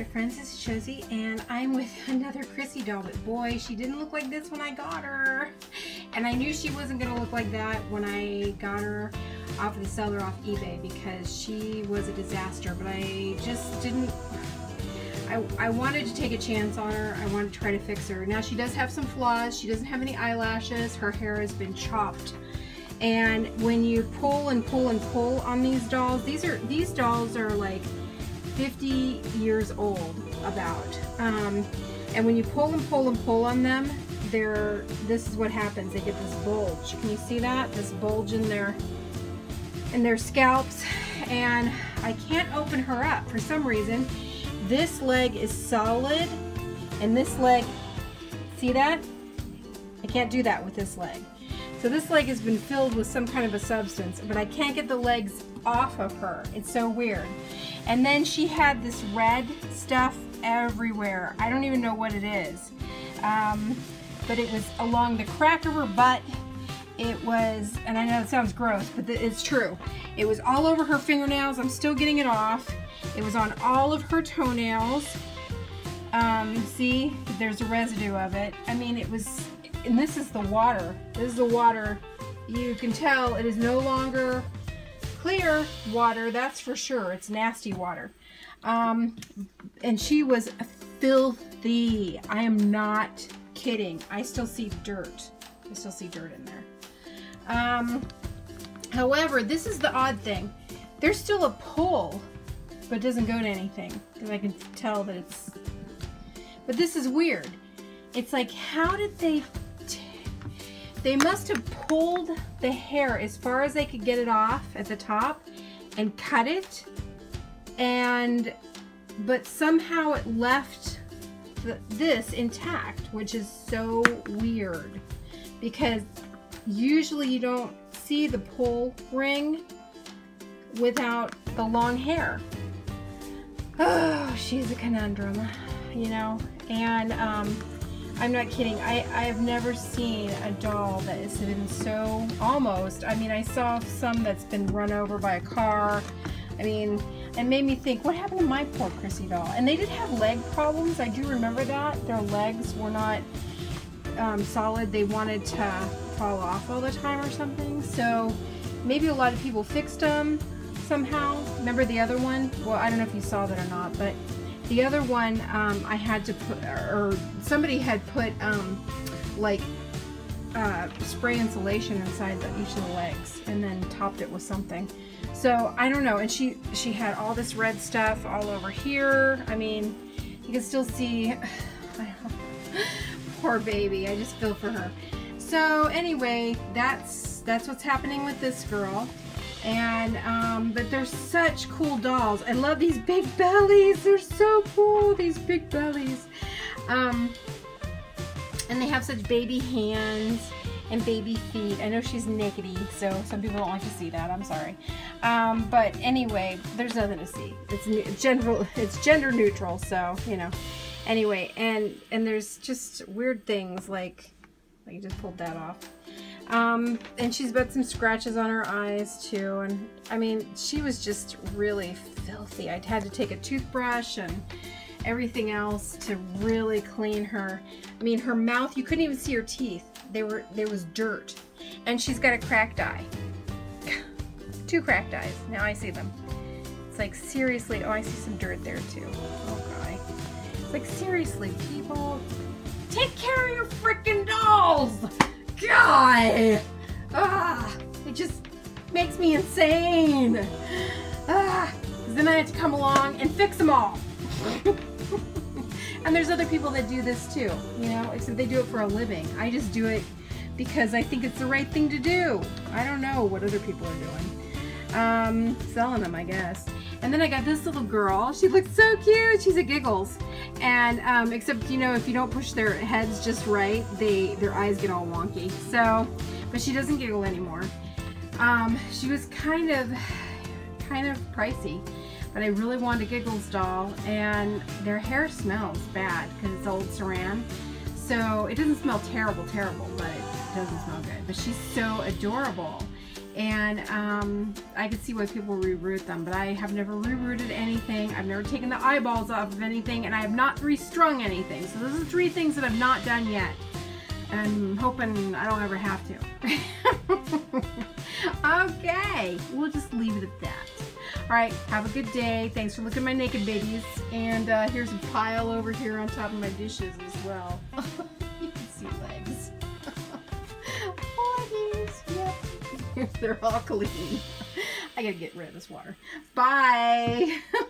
friends, this is Shosy and I'm with another Chrissy doll, but boy, she didn't look like this when I got her. And I knew she wasn't gonna look like that when I got her off of the seller off eBay because she was a disaster, but I just didn't, I, I wanted to take a chance on her. I wanted to try to fix her. Now she does have some flaws. She doesn't have any eyelashes. Her hair has been chopped. And when you pull and pull and pull on these dolls, these are these dolls are like 50 years old about. Um, and when you pull and pull and pull on them, they're, this is what happens. They get this bulge. Can you see that? This bulge in their, in their scalps. And I can't open her up for some reason. This leg is solid and this leg, see that? I can't do that with this leg. So this leg has been filled with some kind of a substance, but I can't get the legs off of her. It's so weird. And then she had this red stuff everywhere. I don't even know what it is. Um, but it was along the crack of her butt. It was, and I know it sounds gross, but it's true. It was all over her fingernails. I'm still getting it off. It was on all of her toenails. Um, see, there's a residue of it. I mean, it was, and this is the water. This is the water. You can tell it is no longer clear water, that's for sure. It's nasty water. Um, and she was filthy. I am not kidding. I still see dirt. I still see dirt in there. Um, however, this is the odd thing. There's still a pull, but it doesn't go to anything because I can tell that it's. But this is weird. It's like, how did they they must have pulled the hair as far as they could get it off at the top and cut it. And, but somehow it left the, this intact, which is so weird because usually you don't see the pull ring without the long hair. Oh, she's a conundrum, you know, and um, I'm not kidding. I, I have never seen a doll that has been so almost. I mean, I saw some that's been run over by a car. I mean, it made me think, what happened to my poor Chrissy doll? And they did have leg problems. I do remember that. Their legs were not um, solid. They wanted to fall off all the time or something. So maybe a lot of people fixed them somehow. Remember the other one? Well, I don't know if you saw that or not, but the other one, um, I had to put, or somebody had put, um, like, uh, spray insulation inside the, each of the legs and then topped it with something. So, I don't know. And she, she had all this red stuff all over here. I mean, you can still see, poor baby. I just feel for her. So, anyway, that's, that's what's happening with this girl and um, but they're such cool dolls. I love these big bellies. They're so cool. These big bellies. Um, and they have such baby hands and baby feet. I know she's nakedy, so some people don't like to see that. I'm sorry. Um, but anyway, there's nothing to see. It's general. It's gender neutral, so you know. Anyway, and and there's just weird things like I just pulled that off. Um, and she's got some scratches on her eyes too. And I mean, she was just really filthy. I had to take a toothbrush and everything else to really clean her. I mean, her mouth, you couldn't even see her teeth. They were, there was dirt. And she's got a cracked eye. Two cracked eyes. Now I see them. It's like, seriously. Oh, I see some dirt there too. Oh, God. It's like, seriously, people, take care of your freaking dolls! God! Ah, it just makes me insane. Ah, then I have to come along and fix them all. and there's other people that do this too, you know, except they do it for a living. I just do it because I think it's the right thing to do. I don't know what other people are doing. Um, selling them, I guess. And then I got this little girl. She looks so cute. She's a Giggles. And um, except, you know, if you don't push their heads just right, they their eyes get all wonky. So, but she doesn't giggle anymore. Um, she was kind of, kind of pricey. But I really wanted a Giggles doll. And their hair smells bad because it's old saran. So it doesn't smell terrible, terrible, but it doesn't smell good. But she's so adorable and um, I could see why people reroot them, but I have never rerooted anything. I've never taken the eyeballs off of anything, and I have not restrung anything. So those are three things that I've not done yet. And I'm hoping I don't ever have to. okay, we'll just leave it at that. All right, have a good day. Thanks for looking at my naked babies. And uh, here's a pile over here on top of my dishes as well. They're all clean. I gotta get rid of this water. Bye.